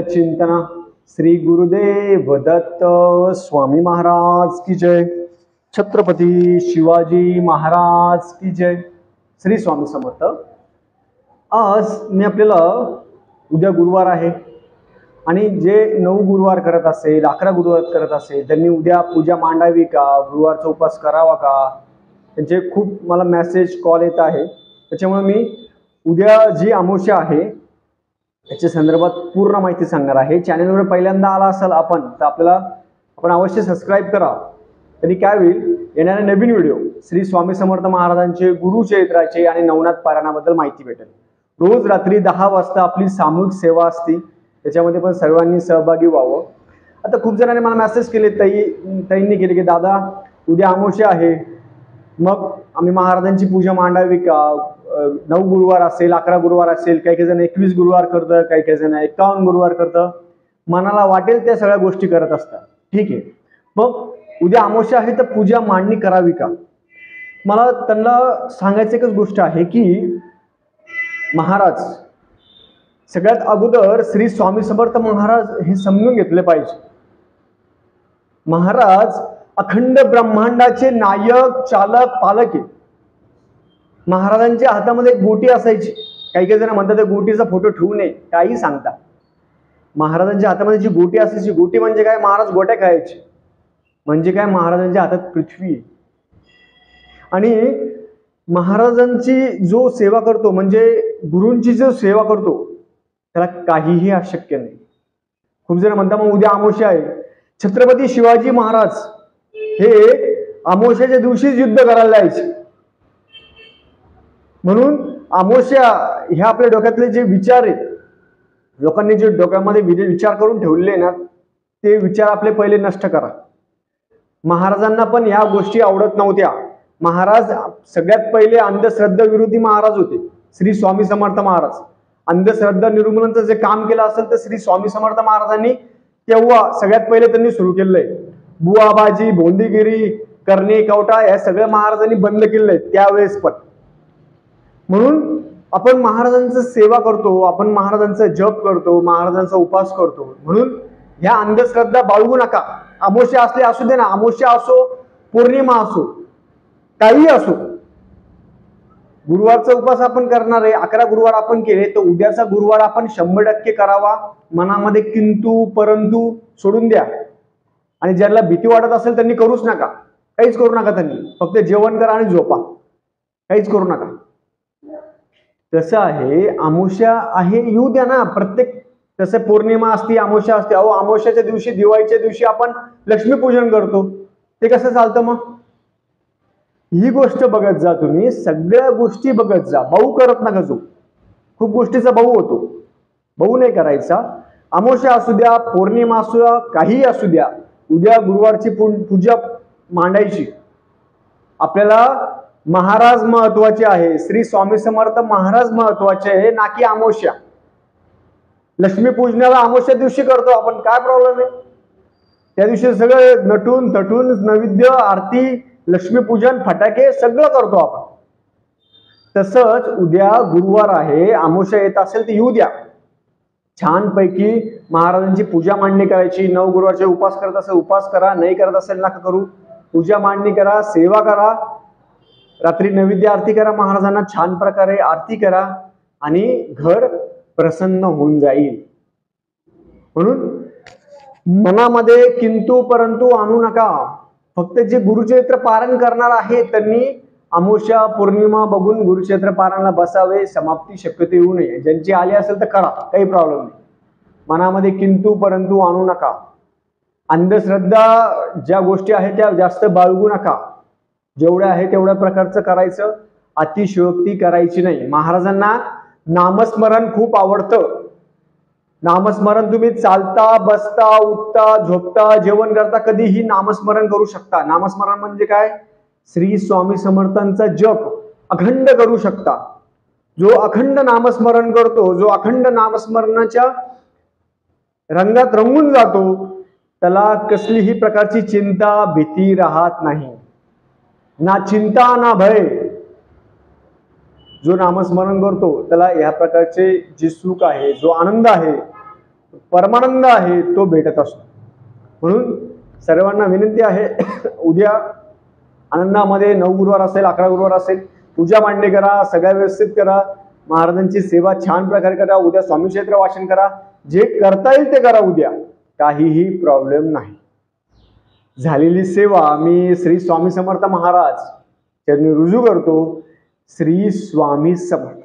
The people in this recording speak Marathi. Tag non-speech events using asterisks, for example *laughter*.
चिंतना श्री गुरुदेव दत्त स्वामी महाराज की जय. छत्रपती शिवाजी महाराज की जय. श्री स्वामी समर्थ. आज मी आपल्याला उद्या गुरुवार आहे. आणि जे नऊ गुरुवार करत असेल अकरा गुरुवार करत असेल त्यांनी उद्या पूजा मांडावी का? गुरुवारचा उपास करावा का? त्यांचे खूप मला मेसेज कॉल येत आहे. त्याच्यामुळे मी उद्या जी अमावस्या आहे याच्या संदर्भात पूर्ण माहिती सांगणार आहे. चॅनलवर पहिल्यांदा आला असाल आपण तर आपल्याला आपण अवश्य सबस्क्राईब करा. तरी काय होईल? येणारे नवीन व्हिडिओ श्री स्वामी समर्थ महाराजांचे गुरुचरित्राचे आणि नवनाथ पारायणाबद्दल माहिती भेटेल. रोज रात्री दहा वाजता आपली सामूहिक सेवा असते. त्याच्यामध्ये पण सर्वांनी सहभागी व्हावं. आता खूप जणांनी मला मेसेज केले ताई ताईंनी केले की दादा उद्या अमावस्या आहे. मग आम्ही महाराजांची पूजा मांडावी का नऊ गुरुवार असेल अकरा गुरुवार असेल काही काही जण एकवीस गुरुवार करतं काही काही जण एकावन्न गुरुवार करतं. मनाला वाटेल त्या सगळ्या गोष्टी करत असतात. ठीक आहे. मग उद्या अमावस्या आहे तर पूजा मांडणी करावी का? मला त्यांना सांगायचं एकच गोष्ट आहे की महाराज सगळ्यात अगोदर श्री स्वामी समर्थ महाराज हे समजून घेतले पाहिजे. महाराज अखंड ब्रह्मांडाचे नायक चालक पालक आहे. महाराजांच्या हातामध्ये एक गोटी असायची. काही काही जण म्हणतात त्या गोटीचा फोटो ठेवू नये. काही सांगता महाराजांच्या हातामध्ये जी गोटी असायची गोटी म्हणजे काय? महाराज गोट्या खायचे. म्हणजे काय? महाराजांच्या हातात पृथ्वी आहे. आणि महाराजांची जो सेवा करतो म्हणजे गुरूंची जो सेवा करतो त्याला काहीही अशक्य नाही. खूप जण म्हणता मग उद्या आमोशी आहे. छत्रपती शिवाजी महाराज हे अमावस्याच्या दिवशीच युद्ध करायला जायचे. म्हणून अमावस्या ह्या आपल्या डोक्यातले जे विचार आहेत लोकांनी जे डोक्यामध्ये विचार करून ठेवले ना ते विचार आपले पहिले नष्ट करा. महाराजांना पण या गोष्टी आवडत नव्हत्या. महाराज सगळ्यात पहिले अंधश्रद्धा विरोधी महाराज होते श्री स्वामी समर्थ महाराज. अंधश्रद्धा निर्मूलनाचं जे काम केलं असेल तर श्री स्वामी समर्थ महाराजांनी तेव्हा सगळ्यात पहिले त्यांनी सुरू केलंय. बुवाबाजी बोंदीगिरी करणे कवटा या सगळ्या महाराजांनी बंद केले त्यावेळेस पण. म्हणून आपण महाराजांचं सेवा करतो आपण महाराजांचा जप करतो महाराजांचा उपास करतो. म्हणून ह्या अंधश्रद्धा बाळगू नका. अमावस्या असले असू दे ना अमावस्या असो पौर्णिमा असो काही असो. गुरुवारचा उपास आपण करणार आहे अकरा गुरुवार आपण केले तर उद्याचा गुरुवार आपण शंभर टक्के करावा. मनामध्ये किंतु परंतु सोडून द्या. आणि ज्यांना भीती वाटत असेल त्यांनी करूच नका. काहीच करू नका त्यांनी. फक्त जेवण करा आणि झोपा. काहीच करू नका. तसं आहे अमावस्या आहे येऊ द्या ना. प्रत्येक तसं पौर्णिमा असते अमावस्या असते. अहो अमावस्याच्या दिवशी दिवाळीच्या दिवशी आपण लक्ष्मीपूजन करतो. ते कसं चालतं मग? ही गोष्ट बघत जा तुम्ही. सगळ्या गोष्टी बघत जा. भाऊ करत नका जो खूप गोष्टीचा भाऊ होतो. भाऊ नाही करायचा. अमावस्या असू द्या पौर्णिमा असू द्या काही असू द्या. उद्या गुरुवारची पूजा मांडायची. आपल्याला महाराज महत्त्वाचे आहे. श्री स्वामी समर्थ महाराज महत्त्वाचे आहे ना की आमोश्या. लक्ष्मी पूजनाला आमोश्या दिवशी करतो आपण. काय प्रॉब्लेम आहे? त्या दिवशी सगळं नटून तटून नैवेद्य आरती लक्ष्मीपूजन फटाके सगळं करतो आपण. तसंच उद्या गुरुवार आहे अमावस्या येत असेल तर येऊ द्या. छानपैकी महाराजांची पूजा मांडणी करायची. नऊ गुरुवारचे उपास करत असेल उपास करा. नाही करत असेल नका करू. पूजा मांडणी करा सेवा करा. रात्री नैवेद्य आरती करा महाराजांना. छान प्रकारे आरती करा आणि घर प्रसन्न होऊन जाईल. म्हणून मनामध्ये किंतु परंतु आणू नका. फक्त जे गुरुचरित्र पारण करणार आहे त्यांनी अमुषा पौर्णिमा बघून गुरुक्षेत्र पारायणाला बसावे समाप्ती शक्यतो येऊ नये. ज्यांची आली असेल तर करा काही प्रॉब्लेम नाही. मनामध्ये किंतू परंतु आणू नका. अंधश्रद्धा ज्या गोष्टी आहेत त्या जास्त बाळगू नका. जेवढ्या आहे तेवढ्या प्रकारचं करायचं. अतिशयोक्ती करायची नाही. महाराजांना नामस्मरण खूप आवडतं. नामस्मरण तुम्ही चालता बसता उठता झोपता जेवण करता कधीही नामस्मरण करू शकता. नामस्मरण म्हणजे काय? श्री स्वामी समर्थांचा जप अखंड करू शकता. जो अखंड नामस्मरण करतो जो अखंड नामस्मरणाच्या रंगात रंगून जातो त्याला कसलीही प्रकारची चिंता भीती राहत नाही. ना चिंता ना भय. जो नामस्मरण करतो त्याला या प्रकारचे जे सुख आहे जो आनंद आहे परमानंद आहे तो भेटत असतो. म्हणून सर्वांना विनंती आहे *coughs* उद्या आनंदामध्ये नऊ गुरुवार असेल अकरा गुरुवार असेल पूजा मांडणी करा सगळ्या व्यवस्थित करा महाराजांची सेवा छान प्रकारे करा उद्या स्वामी क्षेत्र वाचन करा जे करता येईल ते करा उद्या. काहीही प्रॉब्लेम नाही. झालेली सेवा मी श्री स्वामी समर्थ महाराज त्यांनी रुजू करतो. श्री स्वामी समर्थ.